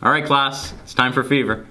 All right, class, it's time for fever.